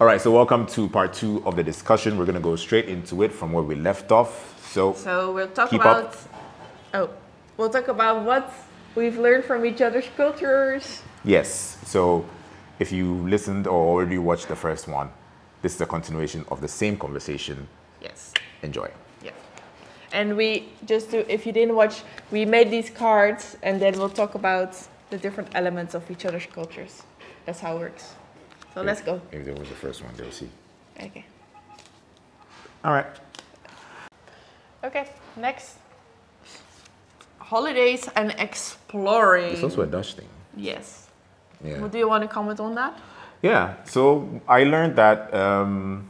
All right, so welcome to part two of the discussion. We're going to go straight into it from where we left off. So, So we'll talk about up. oh, we'll talk about what we've learned from each other's cultures. yes, so if you listened or already watched the first one, this is a continuation of the same conversation. Yes. Enjoy. Yeah. And we just to if you didn't watch, we made these cards and then we'll talk about the different elements of each other's cultures. That's how it works. So let's go. If there was the first one, they'll see. Okay. All right. Okay. Next. Holidays and exploring. It's also a Dutch thing. yes. Yeah. Well, do you want to comment on that? Yeah, so I learned that um,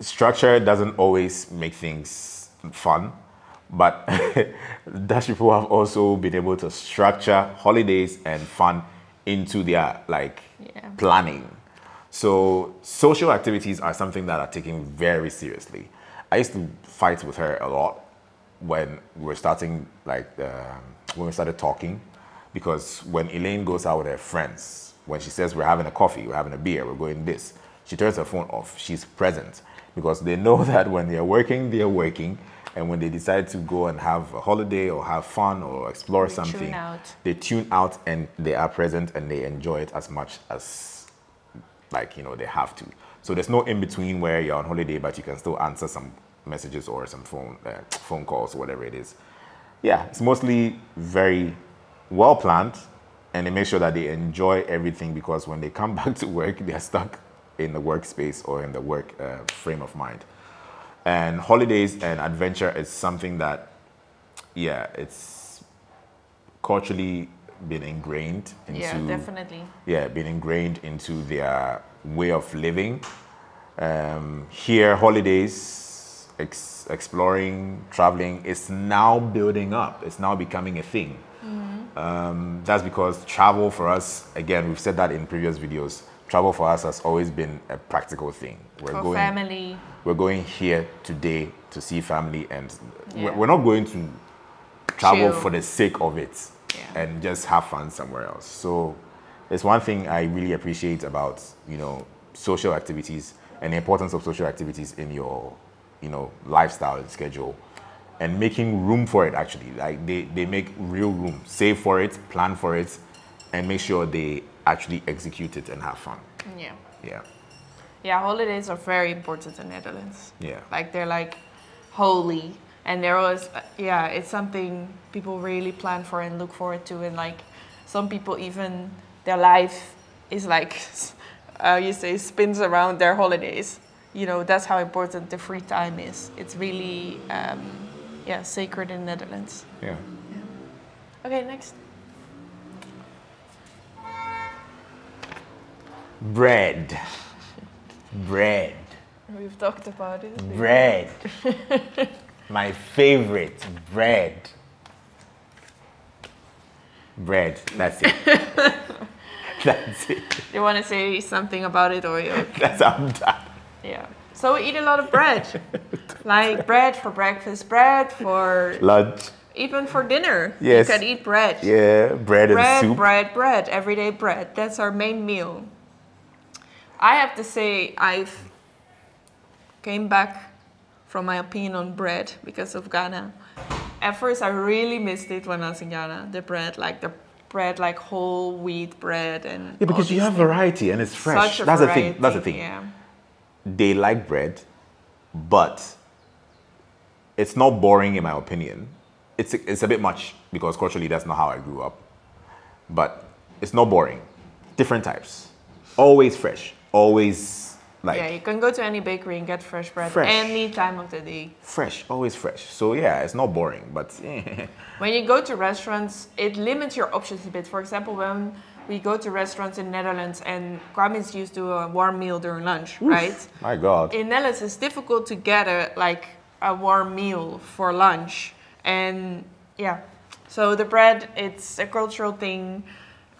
structure doesn't always make things fun, but Dutch people have also been able to structure holidays and fun into their like Yeah. planning. So social activities are something that are taken very seriously. I used to fight with her a lot when we were starting like um, when we started talking because when Elaine goes out with her friends, when she says we're having a coffee, we're having a beer, we're going this, she turns her phone off. She's present because they know that when they're working, they're working, and when they decide to go and have a holiday or have fun or explore They tune something, out. they tune out and they are present and they enjoy it as much as like you know they have to. So there's no in between where you're on holiday but you can still answer some messages or some phone uh, phone calls or whatever it is. Yeah, it's mostly very well planned and they make sure that they enjoy everything because when they come back to work they're stuck in the workspace or in the work uh, frame of mind. And holidays and adventure is something that yeah, it's culturally been ingrained into yeah, definitely. yeah, been ingrained into their way of living. Um, here, holidays, ex- exploring, traveling is now building up. It's now becoming a thing. Um, that's because travel for us, again, we've said that in previous videos. Travel for us has always been a practical thing. We're For going, family. we're going here today to see family, and we're- Yeah. we're not going to travel Chill. for the sake of it Yeah. and just have fun somewhere else. So it's one thing I really appreciate about you know social activities and the importance of social activities in your you know lifestyle and schedule and making room for it actually like they, they make real room save for it plan for it and make sure they actually execute it and have fun Yeah. yeah Yeah, holidays are very important in Netherlands. yeah Like they're like holy, and they're always uh, yeah. It's something people really plan for and look forward to, and like some people even their life is like uh, you say spins around their holidays. You know that's how important the free time is. It's really um, yeah sacred in Netherlands. yeah Okay, next. Bread bread We've talked about it. bread my favorite bread bread that's it that's it You want to say something about it, or you? that's i'm done Yeah. So we eat a lot of bread. like bread for breakfast, bread for lunch even for dinner. Yes. You can eat bread. yeah bread, Bread, and soup bread, bread, everyday bread. That's our main meal. I have to say I've came back from my opinion on bread because of Ghana. At first I really missed it when I was in Ghana. The bread, like the bread like whole wheat bread and yeah because you have things. variety and it's fresh Such a that's the thing that's the thing Yeah. they like bread but it's not boring in my opinion it's it's a bit much because culturally that's not how i grew up but it's not boring different types always fresh always like yeah, you can go to any bakery and get fresh bread Fresh. any time of the day. fresh always fresh so yeah it's not boring but When you go to restaurants, it limits your options a bit. For example, when we go to restaurants in Netherlands and Kwame's used to a warm meal during lunch, right? my god In Netherlands, it's difficult to get a like a warm meal for lunch, and yeah. So the bread, it's a cultural thing,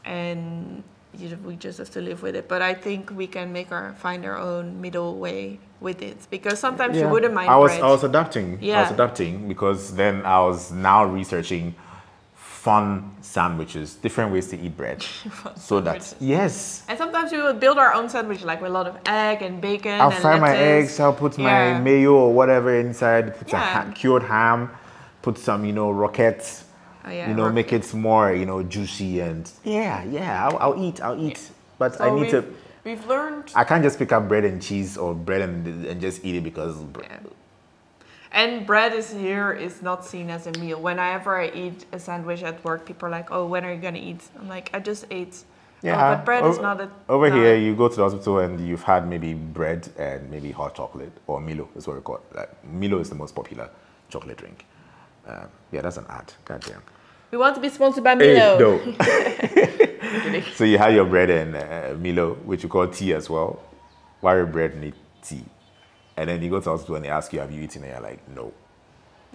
and you, we just have to live with it. But I think we can make our find our own middle way with it because sometimes you wouldn't mind I was bread. I was adapting. I was adapting because then I was now researching fun sandwiches, different ways to eat bread. so that yes, And sometimes we would build our own sandwich, like with a lot of egg and bacon. I'll and fry my eggs. I'll put my mayo or whatever inside. Put some Yeah. ha- cured ham. Put some, you know, rockets. Oh, yeah, you know, make it more, you know, juicy and yeah, yeah. I'll, I'll eat. I'll eat. But So I need we've, to. We've learned. I can't just pick up bread and cheese or bread and, and just eat it because. Yeah. And bread is here is not seen as a meal. Whenever I eat a sandwich at work, people are like, "Oh, when are you gonna eat?" I'm like, "I just ate." Oh, but bread is not a. Over here, you go to the hospital and you've had maybe bread and maybe hot chocolate or Milo is what we call it. Like, Milo is the most popular chocolate drink. Um, yeah, that's an ad. Goddamn. We want to be sponsored by Milo. Hey, no. so you have your bread and uh, Milo, which you call tea as well. Why your bread need tea? And then you go to the hospital and they ask you, have you eaten? And you're like, no.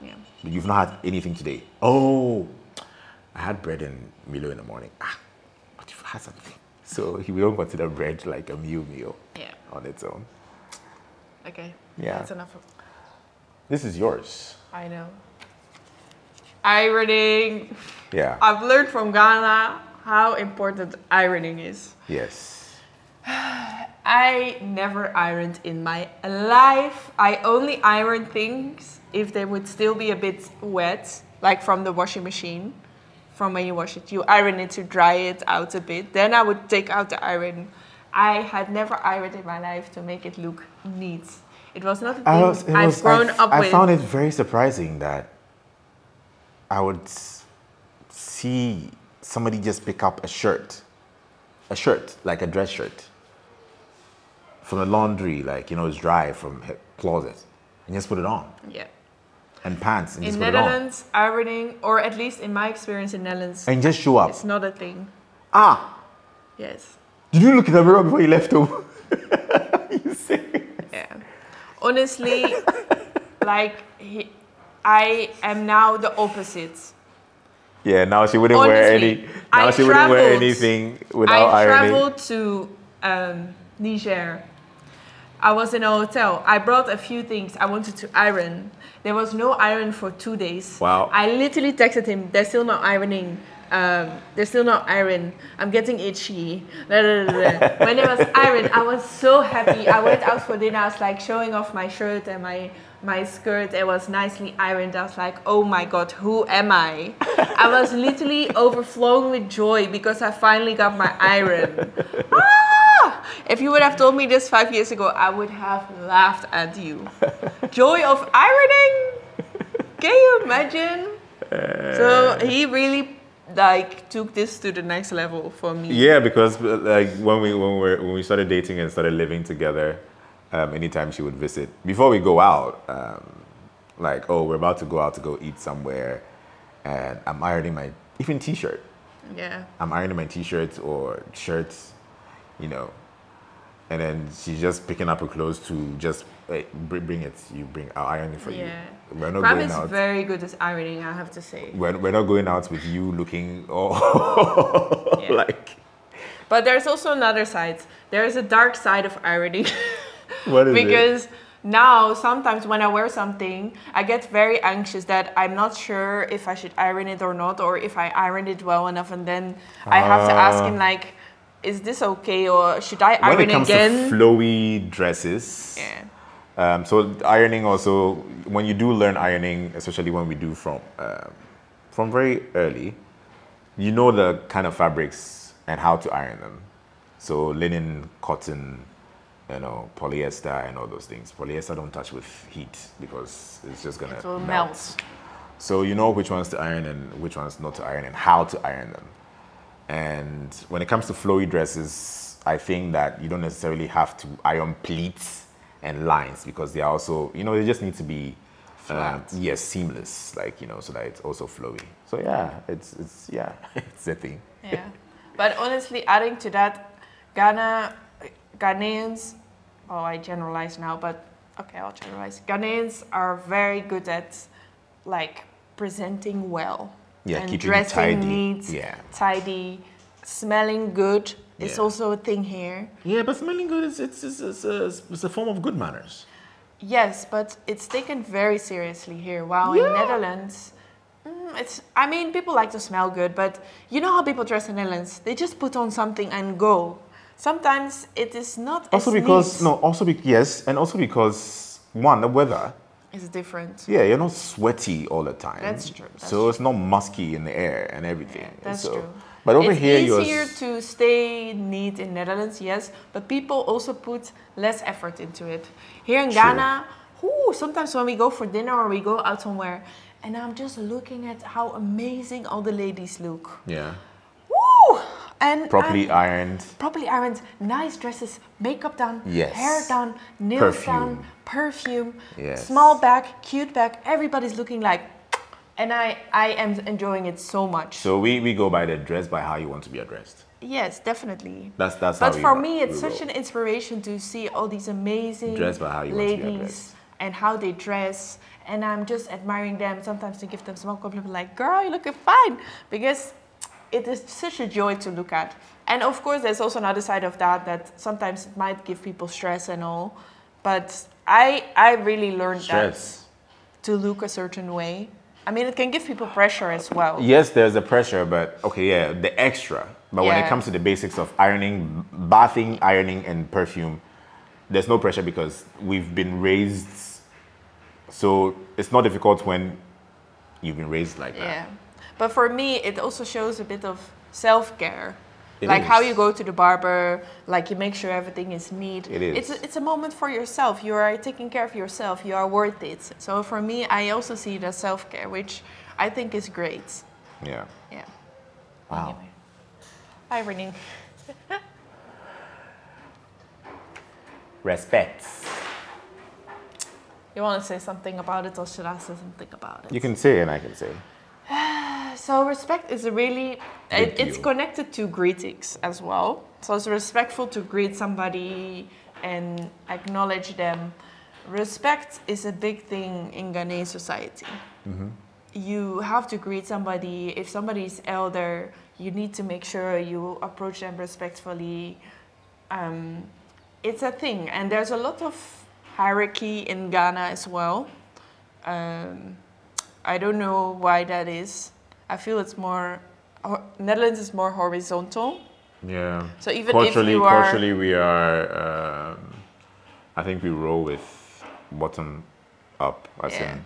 Yeah. But you've not had anything today. Oh, I had bread and Milo in the morning. Ah, but you've had something. So we don't consider bread like a meal meal Yeah. on its own. Okay. Yeah. That's enough. This is yours. I know. Ironing. Yeah. I've learned from Ghana how important ironing is. yes. I never ironed in my life. I only iron things if they would still be a bit wet, like from the washing machine. From when you wash it, you iron it to dry it out a bit. Then I would take out the iron. I had never ironed in my life to make it look neat. It was not a thing I was, I've was, grown I, up I with. found it very surprising that I would see somebody just pick up a shirt, a shirt, like a dress shirt, from the laundry, like, you know, it's dry from her closet, and just put it on. yeah. And pants, and In just put it on. Netherlands, ironing, or at least in my experience in Netherlands, And just show up. it's not a thing. Ah, Yes. did you look in the mirror before you left home? you serious? Yeah. Honestly, like he, I am now the opposite. Yeah, now she wouldn't wear any. Now I she wouldn't wear traveled- anything without I ironing. traveled to um, Niger. I was in a hotel. I brought a few things I wanted to iron. There was no iron for two days. Wow. I literally texted him, "There's still no ironing. Um, there's still no iron. I'm getting itchy." When it was iron, I was so happy. I went out for dinner. I was like showing off my shirt and my my skirt. It was nicely ironed. I was like, "Oh my god, who am I?" I was literally overflowing with joy because I finally got my iron. Ah! If you would have told me this five years ago, I would have laughed at you. Joy of ironing? Can you imagine? So he really like took this to the next level for me. Yeah, because like when we when we were, when we started dating and started living together, um, anytime she would visit, before we go out, um, like oh we're about to go out to go eat somewhere, and I'm ironing my even t-shirt. Yeah. I'm ironing my t-shirts or shirts, you know, and then she's just picking up her clothes to just hey, bring, it. You bring I'll iron it for Yeah. you. We're not going is out. very good at ironing, I have to say. we're, we're not going out with you looking oh Yeah. like But there's also another side. There is a dark side of ironing. what is it? because now sometimes when I wear something, I get very anxious that I'm not sure if I should iron it or not, or if I ironed it well enough, and then I have to ask him Ah. like, "Is this okay, or should I when iron it comes again?" to flowy dresses yeah, um, so ironing also when you do learn ironing especially when we do from uh, from very early you know the kind of fabrics and how to iron them so linen cotton you know polyester and all those things polyester don't touch with heat because it's just gonna it melt. melt. So you know which ones to iron and which ones not to iron and how to iron them. And when it comes to flowy dresses, I think that you don't necessarily have to iron pleats and lines because they are also, you know, they just need to be, um, Flat. yes, seamless, like you know, so that it's also flowy. So yeah, it's it's yeah, it's a thing. Yeah, but honestly, adding to that, Ghana, Ghanaians, oh, I generalize now, but okay, I'll generalize. Ghanaians are very good at like presenting well. Yeah, and dressing tidy. neat, Yeah. tidy, smelling good. It's Yeah. also a thing here. Yeah, but smelling good is it's it's, it's, a, it's a form of good manners. Yes, but it's taken very seriously here. While in Yeah. Netherlands, Mm, It's. I mean, people like to smell good, but you know how people dress in Netherlands? They just put on something and go. Sometimes it is not. Also as because neat. no, also be, yes, and also because one the weather. It's different. Yeah, you're not sweaty all the time. That's true, that's so it's not musky in the air and everything. That's so, true. But over it's here, you're easier to stay neat in Netherlands, yes, but people also put less effort into it. Here in True. Ghana, ooh, sometimes when we go for dinner or we go out somewhere, and I'm just looking at how amazing all the ladies look. yeah, Woo! And properly I'm- ironed. properly ironed, nice dresses, makeup done, Yes. hair done, nails done, Perfume. perfume, Yes. small bag, cute bag. Everybody's looking like, and I, I am enjoying it so much. So we, we go by the dress by how you want to be addressed. yes, definitely. That's that's But for me, it's such roll. an inspiration to see all these amazing Dress by how you want to be ladies and how they dress. And I'm just admiring them. Sometimes to give them small compliment, like, "Girl, you're looking fine," because it is such a joy to look at. And of course, there's also another side of that that sometimes it might give people stress and all. But I I really learned stress. that to look a certain way. I mean, it can give people pressure as well. Yes, there's the pressure, but okay, yeah, the extra. But when it comes to the basics of ironing, bathing, ironing, and perfume, there's no pressure because we've been raised. So it's not difficult when you've been raised like that. Yeah. But for me, it also shows a bit of self care. It like how you go to the barber, like you make sure everything is neat. It is. It's a, it's a moment for yourself. You are taking care of yourself. You are worth it. So for me, I also see it as self care, which I think is great. Yeah. Yeah. Wow. Anyway. Ironing. Respect. You want to say something about it, or should I say something about it? You can say and I can say. So respect is a really it, it's connected to greetings as well. So it's respectful to greet somebody and acknowledge them. Respect is a big thing in Ghanaian society. Mm-hmm. You have to greet somebody. If somebody is elder, you need to make sure you approach them respectfully. Um, it's a thing, and there's a lot of hierarchy in Ghana as well. Um, I don't know why that is. I feel it's more Netherlands is more horizontal. Yeah. So even culturally, if you are culturally, we are. Um, I think we roll with bottom up. As Yeah. in,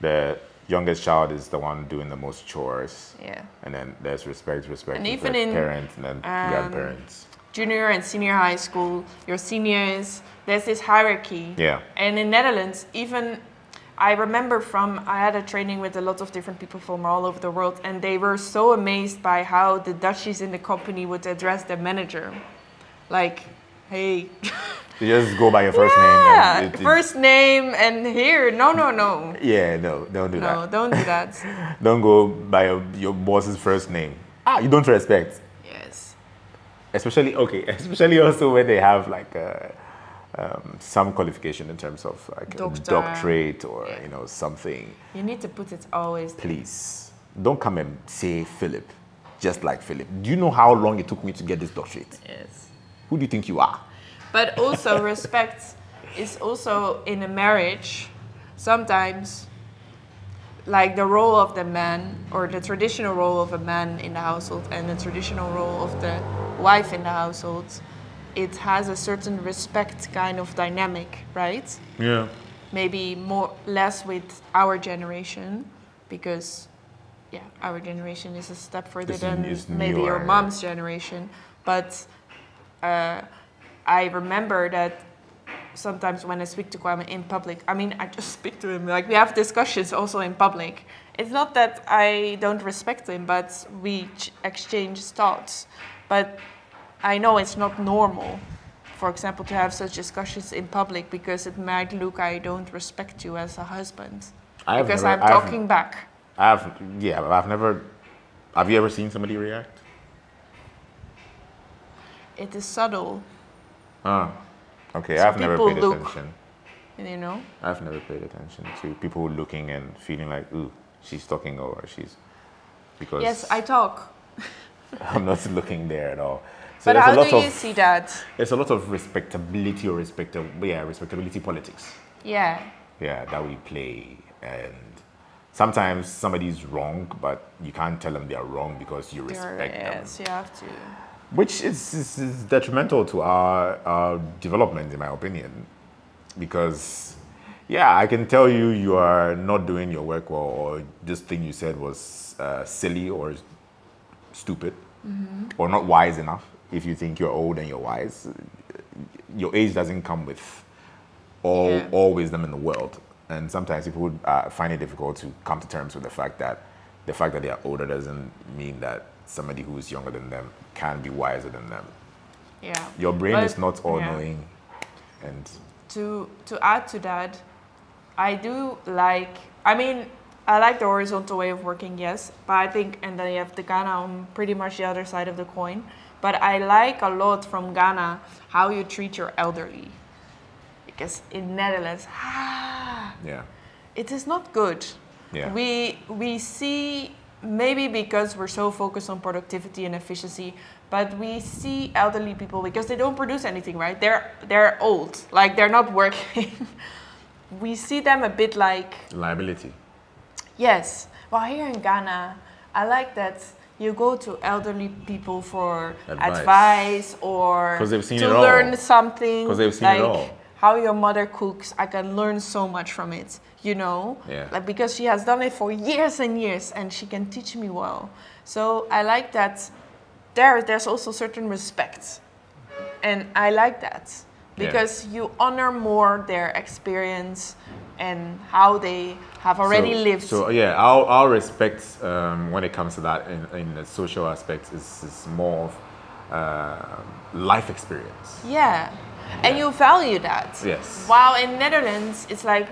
the youngest child is the one doing the most chores, yeah, and then there's respect, respect, And respect, even in, parents, and then um, grandparents. junior and senior high school, your seniors, there's this hierarchy. Yeah. And in Netherlands, even I remember from I had a training with a lot of different people from all over the world, and they were so amazed by how the Dutchies in the company would address the manager, like, "Hey, You just go by your first name. yeah, it- it- first name and here, no, no, no, Yeah, no, don't do no, that. don't do that." Don't go by your, your boss's first name. Ah, you don't respect. yes. Especially okay, especially also when they have like a, um, some qualification in terms of like a Doctor. doctorate or Yeah. you know something. You need to put it always. Please don't come and say Philip, just like Philip. Do you know how long it took me to get this doctorate? Yes. Who do you think you are? But also respect is also in a marriage sometimes like the role of the man or the traditional role of a man in the household and the traditional role of the wife in the household it has a certain respect kind of dynamic right? Yeah. maybe more less with our generation because yeah our generation is a step further Is- than is maybe your mom's generation. But uh, i remember that sometimes when i speak to kwame in public i mean i just speak to him like we have discussions also in public. It's not that i don't respect him but we ch- exchange thoughts. But I know it's not normal, for example, to have such discussions in public because it might look I don't respect you as a husband. I've because never- I'm I've- talking back. I've yeah, but I've never. Have you ever seen somebody react? It is subtle, Ah, okay. So I've never paid look- attention. you know? I've never paid attention to people looking and feeling like, ooh, she's talking or she's because Yes, I talk. I'm not looking there at all. So But there's how a lot do of you see that? there's a lot of respectability or respectable yeah respectability politics Yeah. yeah that we play and sometimes somebody's wrong, but you can't tell them they're wrong because you There- respect them. yes, you have to. Which is, is, is detrimental to our, our development, in my opinion. Because, yeah, I can tell you you are not doing your work well, or this thing you said was uh, silly or stupid, or not wise enough. If you think you're old and you're wise, your age doesn't come with all, Yeah. all wisdom in the world. And sometimes people would, uh, find it difficult to come to terms with the fact that the fact that they are older doesn't mean that somebody who is younger than them can be wiser than them. Yeah. Your brain But- is not all yeah. knowing. And to to add to that, I do like. I mean, I like the horizontal way of working, yes, but I think, and then you have the Ghana on pretty much the other side of the coin. But I like a lot from Ghana how you treat your elderly, because in Netherlands, ah, yeah, it is not good. Yeah. We we see maybe because we're so focused on productivity and efficiency, but we see elderly people because they don't produce anything, right? They're they're old, like they're not working. we see them a bit like liability. yes. Well, here in Ghana, I like that you go to elderly people for Advice. advice, or 'Cause they've seen to it all. learn something. 'Cause they've seen it like all. How your mother cooks, I can learn so much from it. You know, Yeah. like because she has done it for years and years, and she can teach me well. So I like that. There, there's also certain respect, and I like that Yeah. because you honor more their experience and how they have already so, lived. So yeah, our, our respect um, when it comes to that in, in the social aspect is, is more of uh, life experience. Yeah, and you value that. Yes. While in Netherlands, it's like,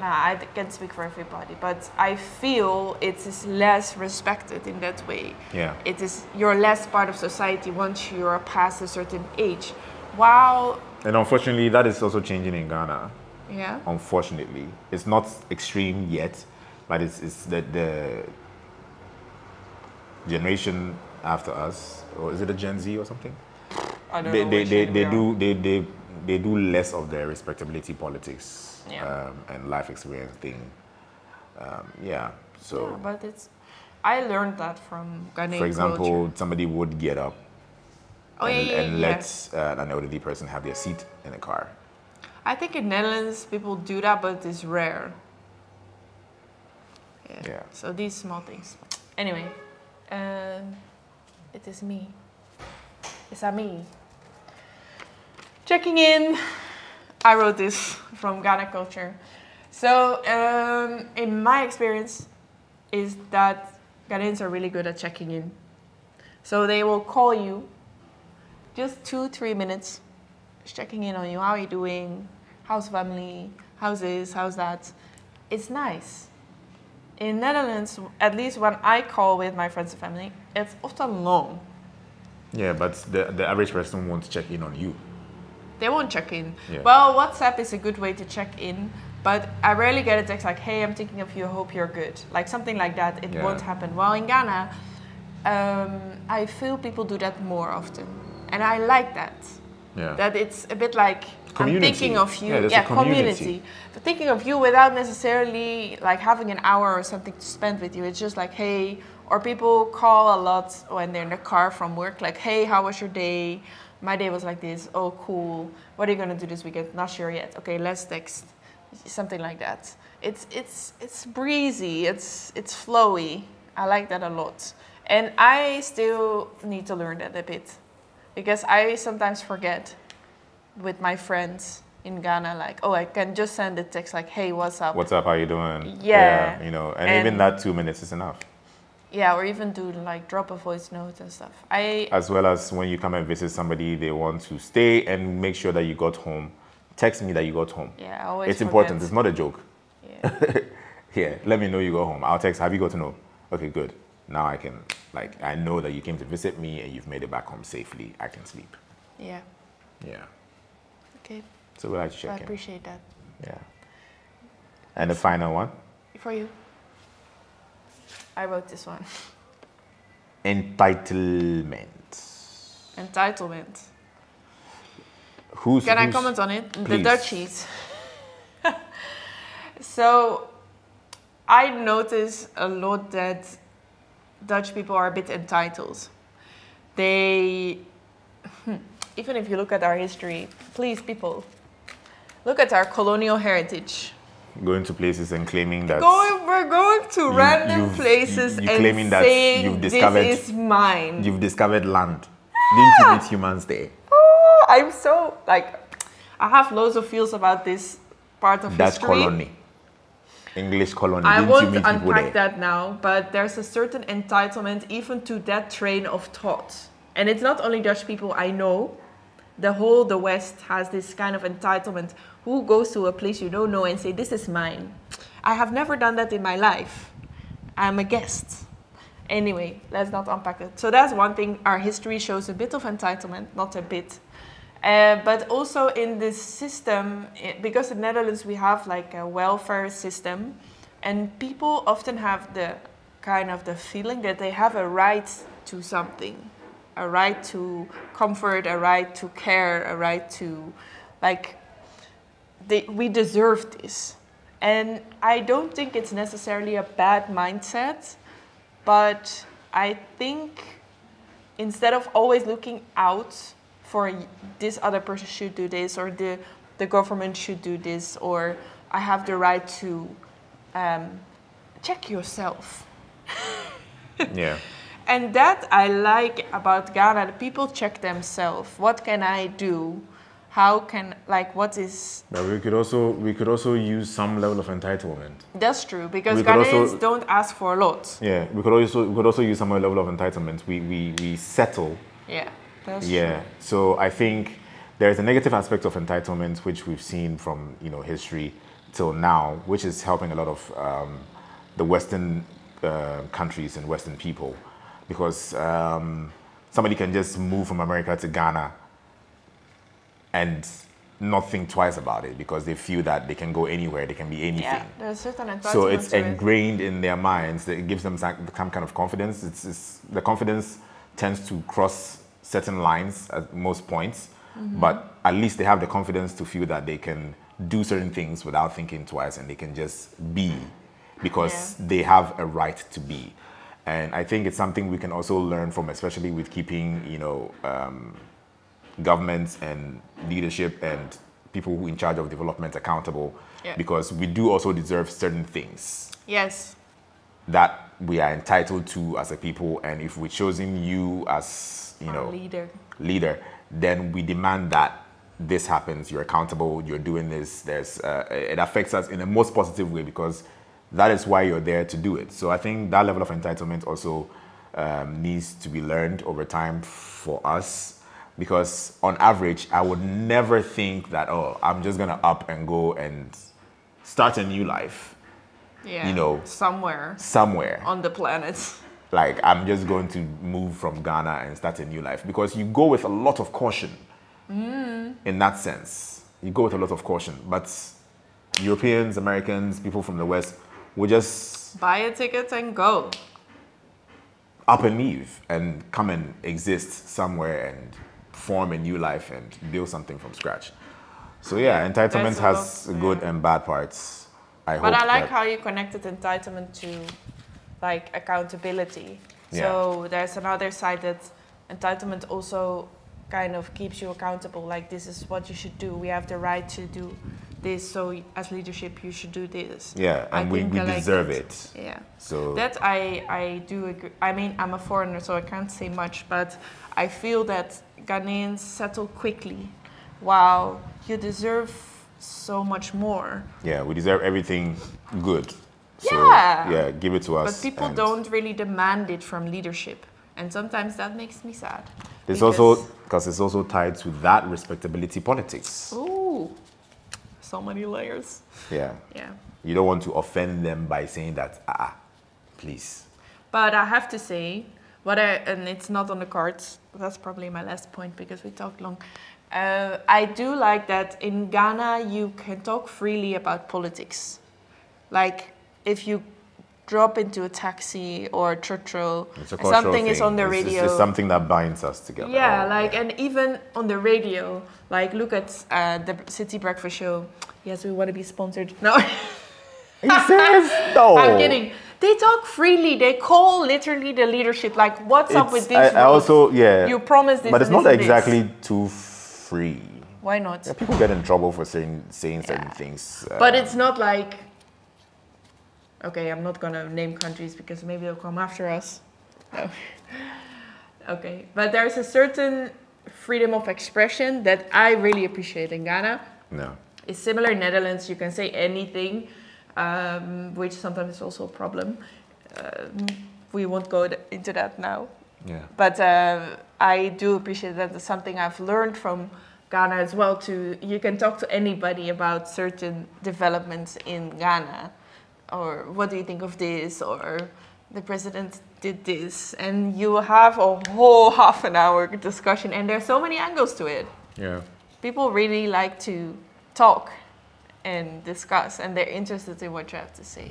nah, I can't speak for everybody, but I feel it is less respected in that way. Yeah. It is you're less part of society once you're past a certain age. While And unfortunately, that is also changing in Ghana. Yeah, Unfortunately, it's not extreme yet, but it's it's the the generation after us, or is it a Gen Z or something? I don't they know they, they, they do they, they they do less of their respectability politics Yeah. um, and life experience thing. Um, yeah. So, Yeah, but it's. I learned that from Ghanaian for example, culture. somebody would get up Oh yeah, and, yeah, and yeah. let uh, an elderly person have their seat in a car. I think in Netherlands people do that, but it's rare. Yeah. Yeah. So these small things. Anyway, um, it is me. It's a me. Checking in. I wrote this from Ghana culture. So, um, in my experience, is that Ghanaians are really good at checking in. So they will call you just two, three minutes, just checking in on you. How are you doing? How's family? How's this? How's that? It's nice. In Netherlands, at least when I call with my friends and family, it's often long. Yeah, but the, the average person won't check in on you. They won't check in. Yeah. Well, WhatsApp is a good way to check in, but I rarely get a text like, "Hey, I'm thinking of you. Hope you're good." Like something like that. It Yeah. won't happen. While in Ghana, um, I feel people do that more often, and I like that. Yeah. That it's a bit like Community. I'm thinking of you. Yeah, a community. community. But thinking of you without necessarily like having an hour or something to spend with you. It's just like, hey, or people call a lot when they're in the car from work, like, hey, how was your day? My day was like this. Oh, cool. What are you gonna do this weekend? Not sure yet. Okay, let's text. Something like that. It's it's it's breezy. It's it's flowy. I like that a lot. And I still need to learn that a bit because I sometimes forget with my friends in Ghana, like, oh, I can just send a text like, hey, what's up? What's up? How you doing? Yeah. you know, and, even that two minutes is enough. yeah, or even do like drop a voice note and stuff. I As well as when you come and visit somebody, they want to stay and make sure that you got home. Text me that you got home. yeah, I always it's important. It's not a joke. Yeah. Yeah, let me know you go home. I'll text, have you got to know? Okay, good. Now I can, like, I know that you came to visit me and you've made it back home safely. I can sleep. yeah. Yeah. Okay. So we like to I check in. appreciate that. Yeah. And the final one For you. I wrote this one. entitlement. Entitlement. Who's, Can I comment on it? The Dutchies. so, I notice a lot that Dutch people are a bit entitled. They, hmm, even if you look at our history, please, people, look at our colonial heritage. Going to places and claiming that Going, we're going to You- random places you- you and claiming that saying you've discovered- this is mine. you've discovered land. Didn't you meet humans there? Oh, I'm so like, I have loads of feels about this part of Dutch history. colony. English colony. I Didn't won't unpack that now, but there's a certain entitlement even to that train of thought. And it's not only Dutch people, I know. The whole the West has this kind of entitlement. Who goes to a place you don't know and say, This is mine? I have never done that in my life. I'm a guest. Anyway, let's not unpack it. So that's one thing. Our history shows a bit of entitlement, not a bit. Uh, but also in this system, i- because in Netherlands we have like a welfare system, and people often have the kind of the feeling that they have a right to something, a right to comfort, a right to care, a right to, like, they, we deserve this. And I don't think it's necessarily a bad mindset, but I think instead of always looking out for this other person should do this or the, the government should do this or I have the right to um, check yourself. Yeah. And that I like about Ghana. The people check themselves. What can I do? How can like what is But we could also we could also use some level of entitlement. that's true because We Ghanaians also- don't ask for a lot. Yeah, we could also we could also use some level of entitlement. We we, we settle. Yeah, that's Yeah. So I think there is a negative aspect of entitlement which we've seen from you know history till now, which is helping a lot of um, the Western uh, countries and Western people, because um, somebody can just move from America to Ghana and not think twice about it because they feel that they can go anywhere, they can be anything. Yeah, there's certain entitlement. So it's to it. ingrained in their minds that it gives them some some kind of confidence. It's, it's the confidence tends to cross certain lines at most points, Mm-hmm. but at least they have the confidence to feel that they can do certain things without thinking twice and they can just be because Yeah. they have a right to be. And I think it's something we can also learn from, especially with keeping, you know, um, governments and leadership and people who in charge of development accountable Yeah. because we do also deserve certain things Yes. that we are entitled to as a people and if we've chosen you as you know leader. leader then we demand that this happens. You're accountable. You're doing this. There's uh, it affects us in the most positive way because that is why you're there to do it. So i think that level of entitlement also um, needs to be learned over time for us because on average i would never think that oh i'm just gonna up and go and start a new life. Yeah. You know, somewhere. somewhere. On the planet. Like I'm just going to move from Ghana and start a new life because you go with a lot of caution mm. in that sense. You go with a lot of caution, but Europeans, Americans, people from the West will just Buy a ticket and go. up and leave and come and exist somewhere and form a new life and build something from scratch. So yeah, entitlement has good and bad parts. I But I like how you connected entitlement to like accountability. So there's another side that entitlement also kind of keeps you accountable. Like this is what you should do. We have the right to do this. So as leadership, you should do this. yeah, I and we, we I like deserve that. it. Yeah. So That I, I do agree. I mean, I'm a foreigner, so I can't say much, but I feel that Ghanaians settle quickly, while you deserve so much more. Yeah, we deserve everything good. So, Yeah. yeah, give it to us. But people don't really demand it from leadership, and sometimes that makes me sad. It's because- also because it's also tied to that respectability politics. ooh, so many layers. Yeah, Yeah. you don't want to offend them by saying that. Ah, please. But I have to say, what I and it's not on the cards. That's probably my last point because we talked long. Uh, I do like that in Ghana you can talk freely about politics. Like if you drop into a taxi or a churchill, It's a and cultural something is on the It's- radio. It's, it's something that binds us together. Yeah, Oh, like and even on the radio, like look at uh, the Citi Breakfast Show. Yes, we want to be sponsored. No, you serious? No. I'm kidding. They talk freely. They call literally the leadership. Like, what's up with this?" I, I also yeah. You promised this, but it's not and this. exactly too free. Why not? Yeah, people get in trouble for saying saying certain things. uh, But it's not like. Okay, I'm not gonna name countries because maybe they'll come after us. No. okay, but there's a certain freedom of expression that I really appreciate in Ghana. no. It's similar in Netherlands. You can say anything, um, which sometimes is also a problem. Um, we won't go into that now. Yeah. But uh, I do appreciate that. It's something I've learned from Ghana as well. To you can talk to anybody about certain developments in Ghana, or what do you think of this, or the president did this, and you have a whole half an hour discussion. And there's so many angles to it. Yeah. People really like to talk and discuss, and they're interested in what you have to say.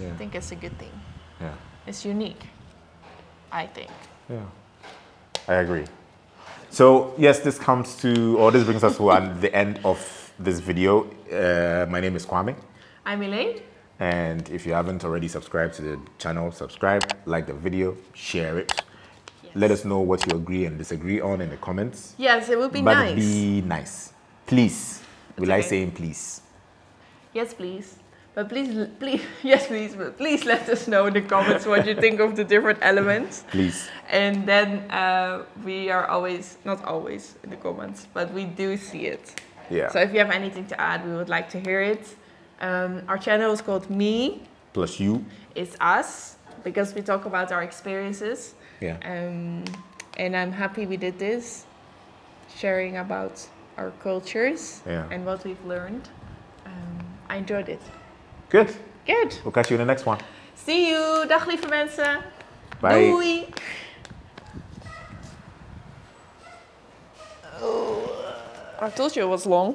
Yeah. I think it's a good thing. Yeah. It's unique. I think. Yeah. I agree. So yes, this comes to, or this brings us to the end of this video. Uh, my name is Kwame, I'm Elaine. And if you haven't already subscribed to the channel, subscribe, like the video, share it. Let us know what you agree and disagree on in the comments. Yes, it would be nice. but nice. be nice, please. It's like okay. saying please. Yes, please. But please, please, yes, please. But please let us know in the comments what you think of the different elements, Please. and then uh, we are always, not always in the comments, but we do see it. Yeah. So if you have anything to add, we would like to hear it. Um, our channel is called Me. Plus you. It's us because we talk about our experiences. Yeah. Um, and I'm happy we did this, sharing about our cultures Yeah. and what we've learned. Um, I enjoyed it. Good. Good. We'll catch you in the next one. See you. Dag lieve mensen. Bye. Doei. Oh, I told you it was long.